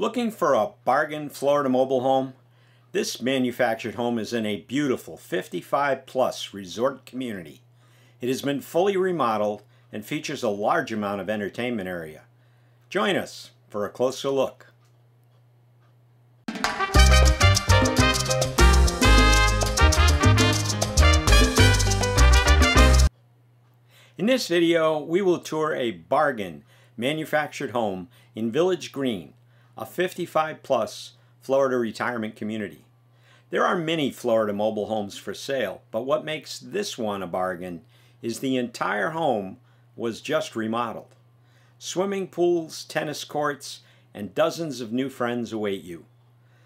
Looking for a bargain Florida mobile home? This manufactured home is in a beautiful 55 plus resort community. It has been fully remodeled and features a large amount of entertainment area. Join us for a closer look. In this video, we will tour a bargain manufactured home in Village Green, a 55 plus Florida retirement community. There are many Florida mobile homes for sale, but what makes this one a bargain is the entire home was just remodeled. Swimming pools, tennis courts, and dozens of new friends await you.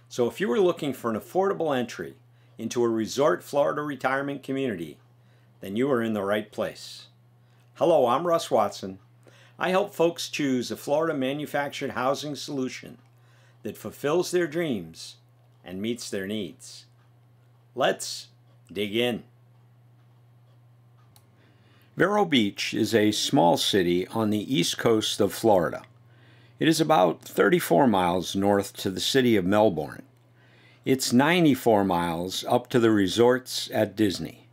So if you are looking for an affordable entry into a resort Florida retirement community, then you are in the right place. Hello, I'm Russ Watson. I help folks choose a Florida manufactured housing solution that fulfills their dreams and meets their needs. Let's dig in. Vero Beach is a small city on the east coast of Florida. It is about 34 miles north to the city of Melbourne. It's 94 miles up to the resorts at Disney.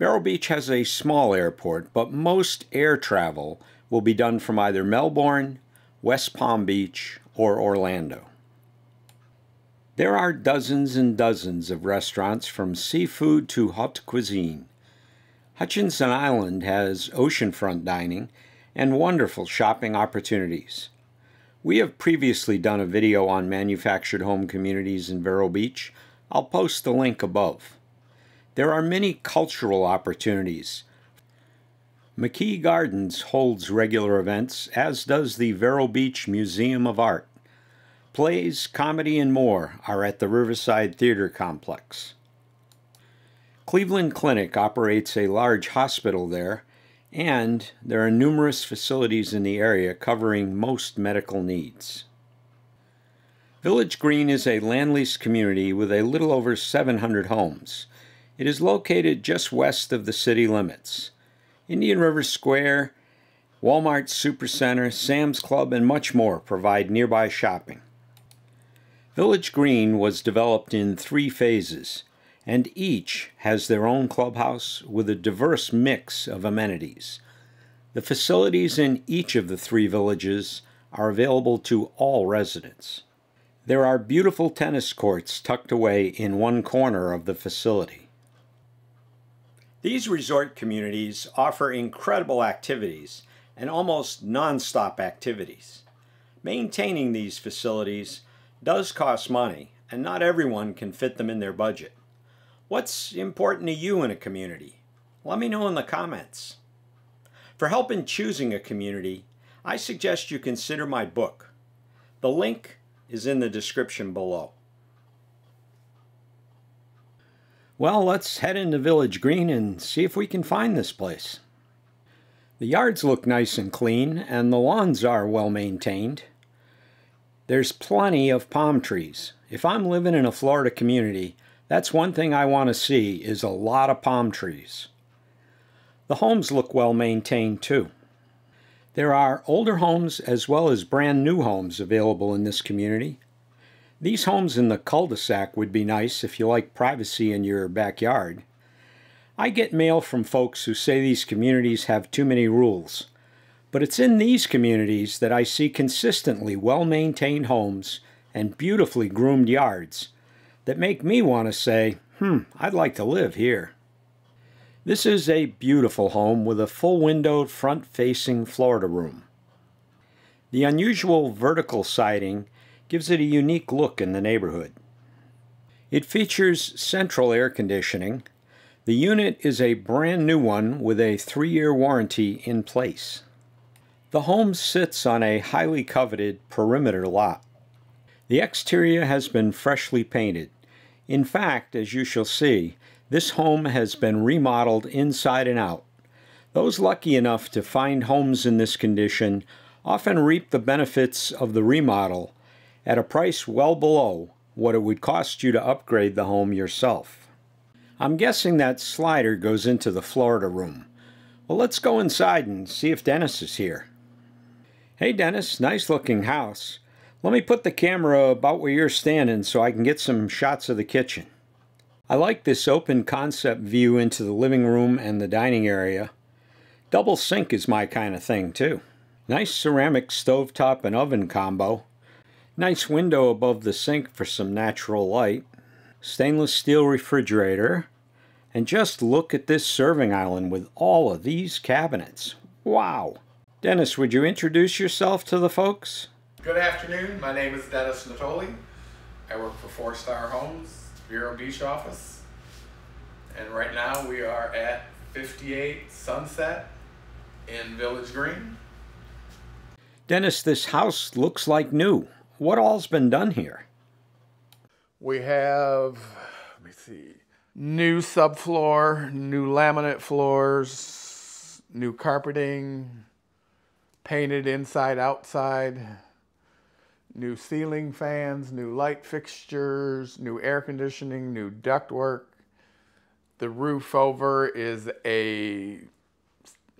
Vero Beach has a small airport, but most air travel will be done from either Melbourne, West Palm Beach, or Orlando. There are dozens and dozens of restaurants from seafood to haute cuisine. Hutchinson Island has oceanfront dining and wonderful shopping opportunities. We have previously done a video on manufactured home communities in Vero Beach. I'll post the link above. There are many cultural opportunities. McKee Gardens holds regular events, as does the Vero Beach Museum of Art. Plays, comedy, and more are at the Riverside Theater Complex. Cleveland Clinic operates a large hospital there, and there are numerous facilities in the area covering most medical needs. Village Green is a land lease community with a little over 700 homes. It is located just west of the city limits. Indian River Square, Walmart Supercenter, Sam's Club, and much more provide nearby shopping. Village Green was developed in three phases, and each has their own clubhouse with a diverse mix of amenities. The facilities in each of the three villages are available to all residents. There are beautiful tennis courts tucked away in one corner of the facility. These resort communities offer incredible activities and almost non-stop activities. Maintaining these facilities does cost money, and not everyone can fit them in their budget. What's important to you in a community? Let me know in the comments. For help in choosing a community, I suggest you consider my book. The link is in the description below. Well, let's head into Village Green and see if we can find this place. The yards look nice and clean, and the lawns are well maintained. There's plenty of palm trees. If I'm living in a Florida community, that's one thing I want to see is a lot of palm trees. The homes look well maintained too. There are older homes as well as brand new homes available in this community, these homes in the cul-de-sac would be nice if you like privacy in your backyard. I get mail from folks who say these communities have too many rules. But it's in these communities that I see consistently well-maintained homes and beautifully groomed yards that make me want to say, hmm, I'd like to live here. This is a beautiful home with a full windowed front-facing Florida room. The unusual vertical siding gives it a unique look in the neighborhood. It features central air conditioning. The unit is a brand new one with a three-year warranty in place. The home sits on a highly coveted perimeter lot. The exterior has been freshly painted. In fact, as you shall see, this home has been remodeled inside and out. Those lucky enough to find homes in this condition often reap the benefits of the remodel at a price well below what it would cost you to upgrade the home yourself. I'm guessing that slider goes into the Florida room. Well, let's go inside and see if Dennis is here. Hey Dennis, nice looking house. Let me put the camera about where you're standing so I can get some shots of the kitchen. I like this open concept view into the living room and the dining area. Double sink is my kind of thing too. Nice ceramic stovetop and oven combo. Nice window above the sink for some natural light. Stainless steel refrigerator. And just look at this serving island with all of these cabinets. Wow! Dennis, would you introduce yourself to the folks? Good afternoon. My name is Dennis Natoli. I work for Four Star Homes, Vero Beach office. And right now we are at 58 Sunset in Village Green. Dennis, this house looks like new. What all's been done here? We have, let me see, new subfloor, new laminate floors, new carpeting, painted inside, outside, new ceiling fans, new light fixtures, new air conditioning, new ductwork. The roof over is a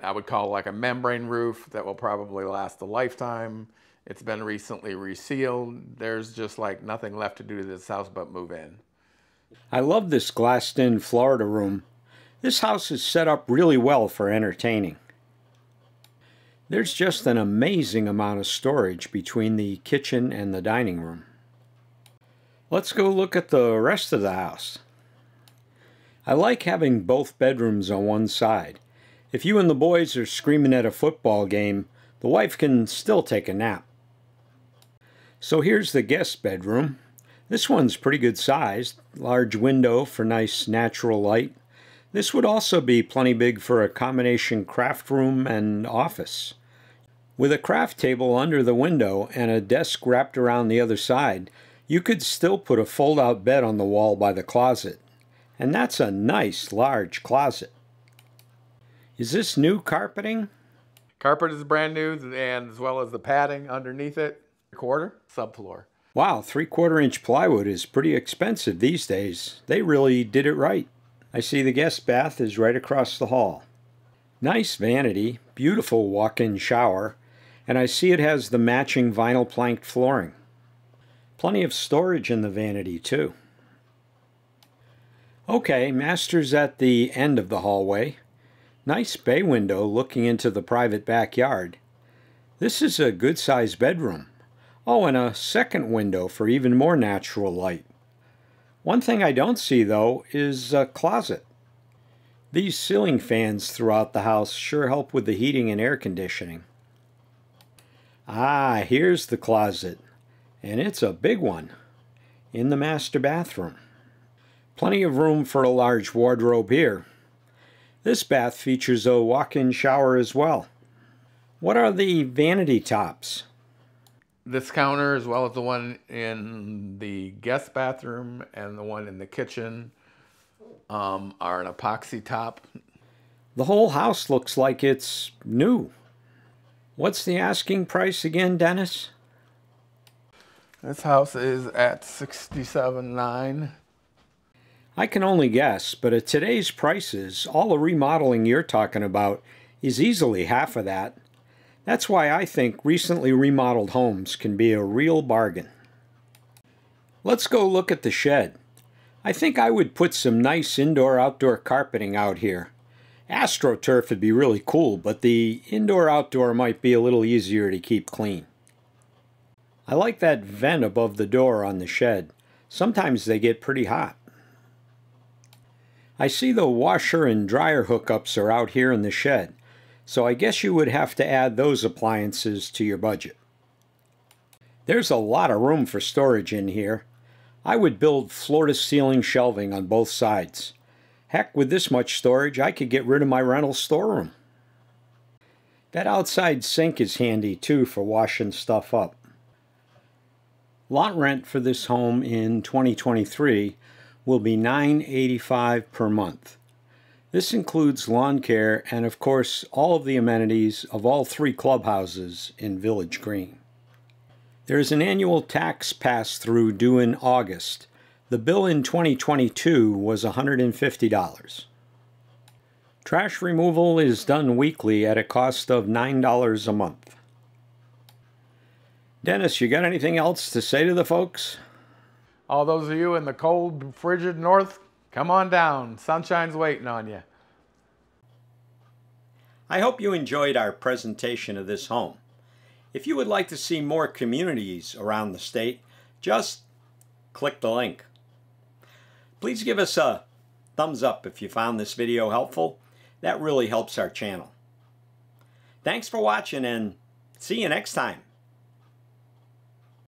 I would call like a membrane roof that will probably last a lifetime. It's been recently resealed. There's just like nothing left to do to this house but move in. I love this glassed in Florida room. This house is set up really well for entertaining. There's just an amazing amount of storage between the kitchen and the dining room. Let's go look at the rest of the house. I like having both bedrooms on one side. If you and the boys are screaming at a football game, the wife can still take a nap. So here's the guest bedroom. This one's pretty good sized, large window for nice natural light. This would also be plenty big for a combination craft room and office. With a craft table under the window and a desk wrapped around the other side, you could still put a fold-out bed on the wall by the closet. And that's a nice large closet. Is this new carpeting? Carpet is brand new, and as well as the padding underneath it, quarter subfloor. Wow, three quarter inch plywood is pretty expensive these days. They really did it right. I see the guest bath is right across the hall. Nice vanity, beautiful walk in shower, and I see it has the matching vinyl planked flooring. Plenty of storage in the vanity, too. Okay, master's at the end of the hallway. Nice bay window looking into the private backyard. This is a good sized bedroom. Oh, and a second window for even more natural light. One thing I don't see, though, is a closet. These ceiling fans throughout the house sure help with the heating and air conditioning. Ah, here's the closet, and it's a big one, in the master bathroom. Plenty of room for a large wardrobe here. This bath features a walk-in shower as well. What are the vanity tops? This counter, as well as the one in the guest bathroom and the one in the kitchen, um, are an epoxy top. The whole house looks like it's new. What's the asking price again, Dennis? This house is at sixty-seven nine. I can only guess, but at today's prices, all the remodeling you're talking about is easily half of that. That's why I think recently remodeled homes can be a real bargain. Let's go look at the shed. I think I would put some nice indoor-outdoor carpeting out here. AstroTurf would be really cool, but the indoor-outdoor might be a little easier to keep clean. I like that vent above the door on the shed. Sometimes they get pretty hot. I see the washer and dryer hookups are out here in the shed, so I guess you would have to add those appliances to your budget. There's a lot of room for storage in here. I would build floor-to-ceiling shelving on both sides. Heck, with this much storage, I could get rid of my rental storeroom. That outside sink is handy too for washing stuff up. Lot rent for this home in 2023 will be $9.85 per month. This includes lawn care and, of course, all of the amenities of all three clubhouses in Village Green. There is an annual tax pass through due in August. The bill in 2022 was $150. Trash removal is done weekly at a cost of $9 a month. Dennis, you got anything else to say to the folks? All those of you in the cold, frigid north, come on down. Sunshine's waiting on you. I hope you enjoyed our presentation of this home. If you would like to see more communities around the state, just click the link. Please give us a thumbs up if you found this video helpful. That really helps our channel. Thanks for watching and see you next time.